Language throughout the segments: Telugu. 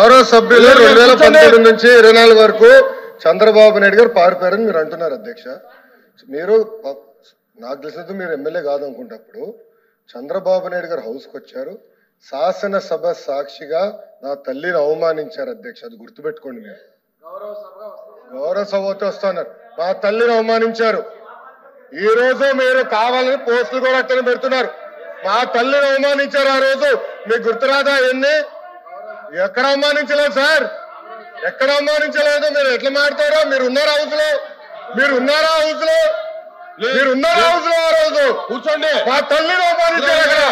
గౌరవ సభ్యులు రెండు వేల పంతొమ్మిది నుంచి ఇరవై నాలుగు వరకు చంద్రబాబు నాయుడు గారు పారిపోయారని మీరు అంటున్నారు అధ్యక్ష. మీరు నాకు తెలిసినంత మీరు ఎమ్మెల్యే కాదు అనుకుంటప్పుడు చంద్రబాబు నాయుడు గారు హౌస్కి వచ్చారు. శాసనసభ సాక్షిగా నా తల్లిని అవమానించారు అధ్యక్ష. అది గుర్తుపెట్టుకోండి మీరు. గౌరవ సభతో వస్తున్నారు మా తల్లిని అవమానించారు. ఈ రోజు మీరు కావాలని పోస్టులు కూడా అట్టని పెడుతున్నారు. మా తల్లిని అవమానించారు ఆ రోజు. మీకు గుర్తురాదా ఎన్ని ఎక్కడ అవమానించలేదు సార్. ఎక్కడ అవమానించలేదు? మీరు ఎట్లా మాడతారో మీరు ఉన్నారా హౌస్లో మీరు ఉన్నారా హౌస్లో మీరు ఉన్నారా హౌస్లో ఆ రోజు? కూర్చోండి. మా తల్లిని అవమానించారు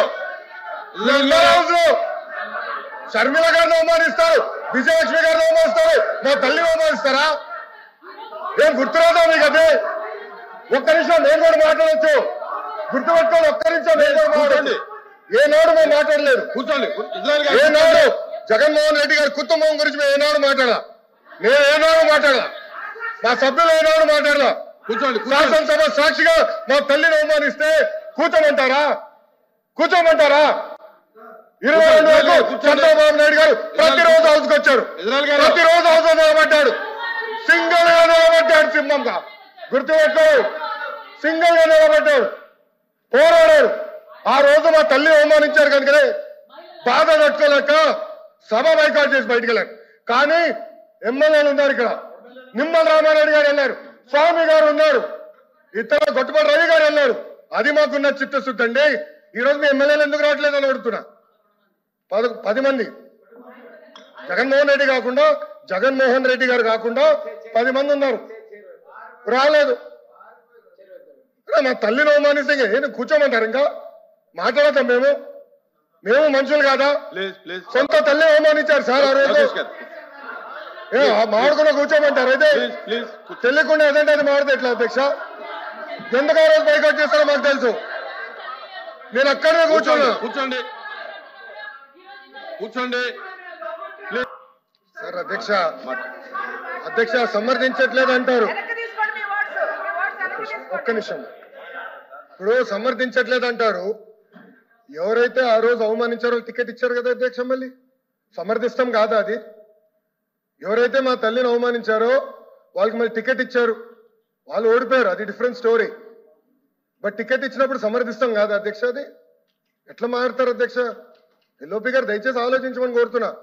ఉన్నారా హౌస్లో షర్మిల గారిని అవమానిస్తారు. విజయలక్ష్మి గారిని అవమానిస్తారు. మా తల్లిని అవమానిస్తారా? ఏం గుర్తురాదా మీకు అదే? ఒక్క నిమిషం నేను కూడా మాట్లాడచ్చు. గుర్తుపెట్టుకోండి ఒక్క నిమిషం నేను కూడా మాట్లాడండి ఏ నాడు మేము మాట్లాడలేదు. కూర్చోండి. గారు ఏనాడు జగన్మోహన్ రెడ్డి గారి కుటుంబం గురించి మేము ఏనాడు మాట్లాడా నేను ఏనాడు మాట్లాడా మా సభ్యులు ఏనాడు మాట్లాడలా. కూర్చోండి శాసనసభ సాక్షిగా మా తల్లిని అవమానిస్తే కూర్చోమంటారా? కూర్చోమంటారా? ఇరవై రెండు వరకు చంద్రబాబు నాయుడు గారు ప్రతిరోజు హౌస్కి గారు. ప్రతిరోజు హౌస్ నిలబడ్డాడు. సింగిల్గా నిలబడ్డాడు సింహంగా. గుర్తుపెట్టుకో. సింగిల్గా నిలబడ్డాడు. పోరాడాడు. ఆ రోజు మా తల్లి అవమానించారు కనుకనే బాధ తట్టుకోలేక సభ బైకాట్ చేసి బయటికి వెళ్ళారు. కానీ ఎమ్మెల్యేలు ఉన్నారు ఇక్కడ. నిమ్మల రామారెడ్డి గారు వెళ్ళారు. స్వామి గారు ఉన్నారు. ఇతర గొట్టుపాటి రవి గారు వెళ్ళారు. అది మాకున్న చిత్తశుద్ధి అండి. ఈ రోజు మీ ఎమ్మెల్యేలు ఎందుకు రావట్లేదు అని అడుగుతున్నా. పద పది మంది. జగన్మోహన్ రెడ్డి కాకుండా జగన్మోహన్ రెడ్డి గారు కాకుండా పది మంది ఉన్నారు. రాలేదు. మా తల్లిని అవమానిస్తే ఇంకా కూర్చోమంటారు ఇంకా? మాట్లాడతాం మేము. మేము మనుషులు కాదా? ప్లీజ్ ప్లీజ్ సొంత తల్లి అవమానించారు సార్ ఆ రోజు. మాడుకున్న కూర్చోమంటారు. అయితే ప్లీజ్ ప్లీజ్ తెలియకుండా ఏదంటే అది మాడితే ఎట్లా అధ్యక్ష? ఎందుకు ఆ రోజు బైకౌట్ చేస్తారో మాకు తెలుసు. నేను అక్కడే కూర్చోండి కూర్చోండి. కూర్చోండి. సార్ అధ్యక్ష. అధ్యక్ష సమర్థించట్లేదు అంటారు ఒక్క నిమిషం. ఇప్పుడు సమర్థించట్లేదు అంటారు ఎవరైతే ఆ రోజు అవమానించారో టికెట్ ఇచ్చారు కదా అధ్యక్ష మళ్ళీ? సమర్థిస్తాం కాదా అది? ఎవరైతే మా తల్లిని అవమానించారో వాళ్ళకి మళ్ళీ టికెట్ ఇచ్చారు. వాళ్ళు ఓడిపోయారు అది డిఫరెంట్ స్టోరీ బట్ టికెట్ ఇచ్చినప్పుడు సమర్థిస్తాం కాదా అధ్యక్ష అది? ఎట్లా మారుతారు అధ్యక్ష? ఎల్ఓపి గారు దయచేసి ఆలోచించమని కోరుతున్నా.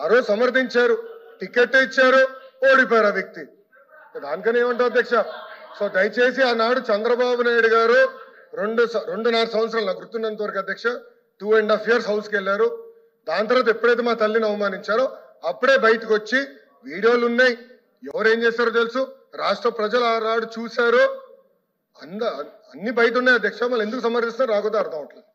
ఆ రోజు సమర్థించారు టికెట్ ఇచ్చారు ఓడిపోయారు ఆ వ్యక్తి. దానికని ఏమంటావు అధ్యక్ష? సో దయచేసి ఆనాడు చంద్రబాబు నాయుడు గారు రెండు స- రెండున్నర సంవత్సరాలు నాకు గుర్తున్నంత వరకు అధ్యక్ష టూ అండ్ హాఫ్ ఇయర్స్ హౌస్కి వెళ్ళారు. దాని తర్వాత ఎప్పుడైతే మా తల్లిని అవమానించారో అప్పుడే బయటకు వచ్చి వీడియోలు ఉన్నాయి. ఎవరేం చేశారో తెలుసు? రాష్ట్ర ప్రజలు ఆనాడు చూశారు. అంద అన్ని బయట ఉన్నాయి అధ్యక్ష. మళ్ళీ ఎందుకు సమర్థిస్తారో రాకపోతే అర్థం అవట్లేదు.